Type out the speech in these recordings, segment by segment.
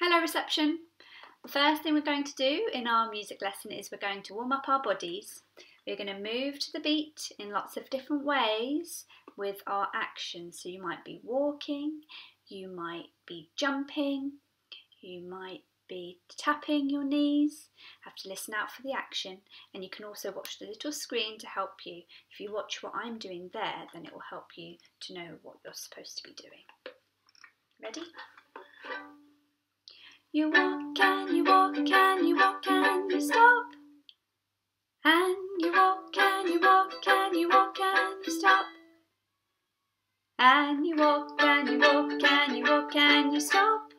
Hello reception. The first thing we're going to do in our music lesson is we're going to warm up our bodies. We're going to move to the beat in lots of different ways with our actions. So you might be walking, you might be jumping, you might be tapping your knees. Have to listen out for the action and you can also watch the little screen to help you. If you watch what I'm doing there, then it will help you to know what you're supposed to be doing. Ready? You walk and you walk and you walk and you stop. And you walk and you walk and you walk and you stop. And you walk and you walk and you walk and you stop.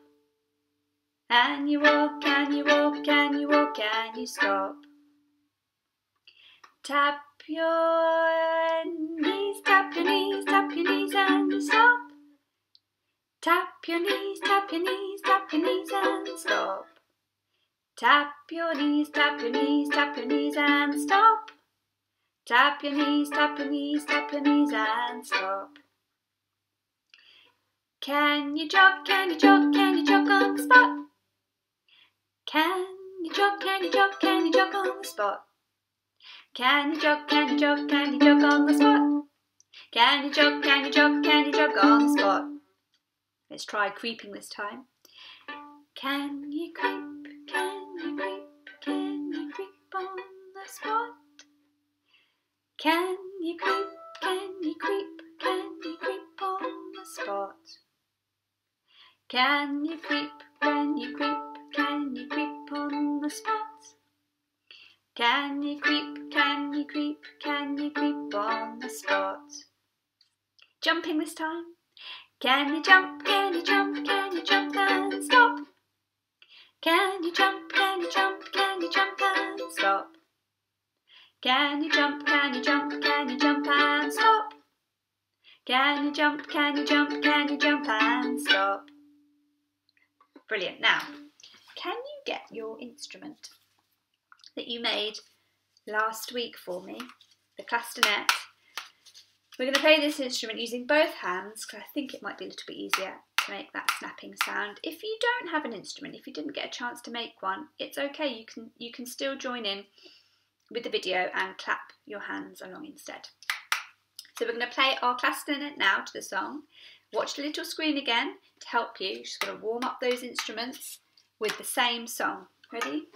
And you walk and you walk and you walk and you stop. Tap your knees, tap your knees, tap your knees and you stop. Tap your knees, tap your knees, tap your knees and stop. Tap your knees, tap your knees, tap your knees and stop. Tap your knees, tap your knees, tap your knees and stop. Can you jog, can you jog, can you jog on the spot? Can you jog, can you jog, can you jog on the spot? Can you jog, can you jog, can you jog on the spot? Can you jog, can you jog, can you jog on the spot? Let's try creeping this time. Can you creep, can you creep, can you creep on the spot? Can you creep, can you creep, can you creep on the spot? Can you creep, when you creep, can you creep on the spot? Can you creep, can you creep, can you creep on the spot? Jumping this time. Can you jump, can you jump, can you jump and stop? Can you jump, can you jump, can you jump and stop? Can you jump, can you jump, can you jump and stop? Can you jump, can you jump, can you jump and stop? Brilliant. Now, can you get your instrument that you made last week for me, the castanet, we're going to play this instrument using both hands because I think it might be a little bit easier to make that snapping sound. If you don't have an instrument, if you didn't get a chance to make one, it's okay. You can you can still join in with the video and clap your hands along instead. So we're going to play our castanet now to the song. Watch the little screen again to help you. You're just going to warm up those instruments with the same song. Ready?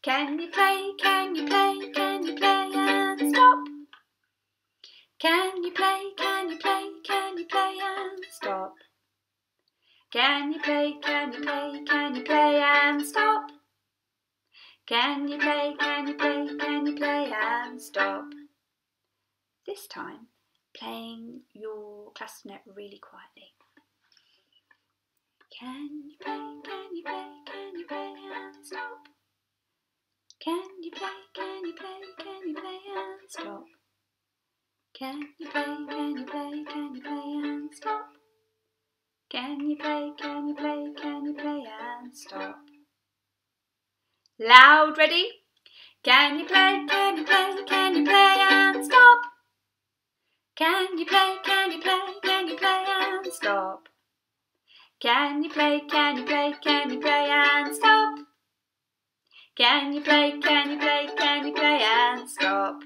Can you play, can you play, can you play and stop? Can you play, can you play, can you play and stop? Can you play, can you play, can you play and stop? Can you play, can you play, can you play and stop? This time, playing your castanet really quietly. Can you play, can you play, can you play and stop? Can you play, can you play, can you play and stop? Can you play, can you play, can you play and stop? Can you play, can you play, can you play and stop? Loud, ready? Can you play, can you play, can you play and stop? Can you play, can you play, can you play and stop? Can you play, can you play, can you play and stop? Can you play, can you play, can you play and stop?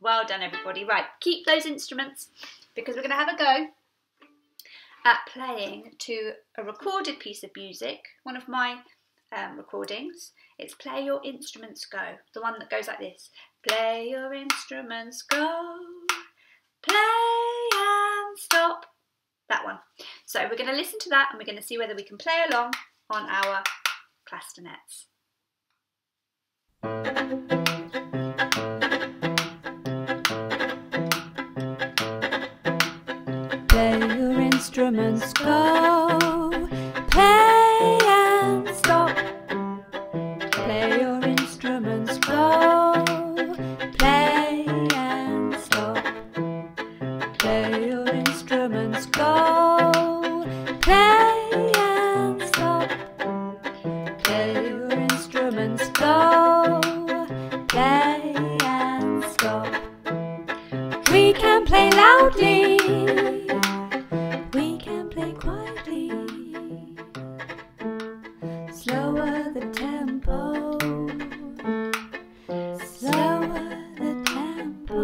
Well done everybody. Right, keep those instruments because we're going to have a go at playing to a recorded piece of music, one of my um, recordings. It's Play Your Instruments Go, the one that goes like this. Play your instruments go, play and stop. That one. So we're going to listen to that and we're going to see whether we can play along on our castanets. Play your instruments, go. Can play loudly. We can play quietly. Slower the tempo. Slower the tempo.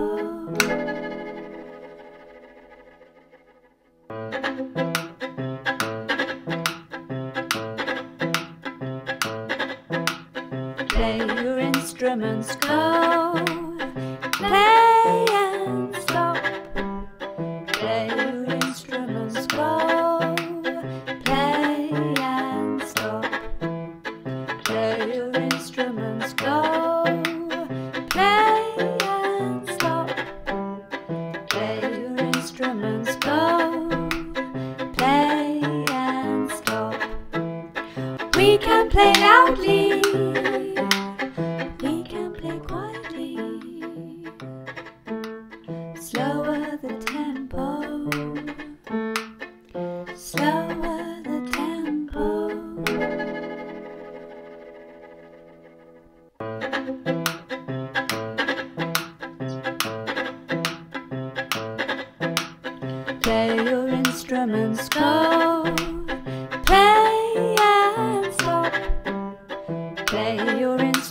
Play your instruments, go. Play loudly. We can play quietly. Slower the tempo. Slower the tempo. Play your instruments, go.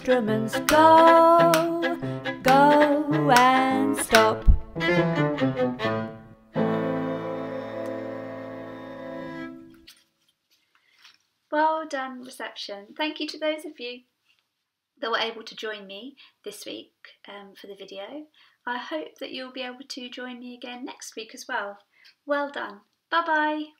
Instruments, go. Go and stop. Well done, reception. Thank you to those of you that were able to join me this week um, for the video. I hope that you'll be able to join me again next week as well. Well done. Bye bye.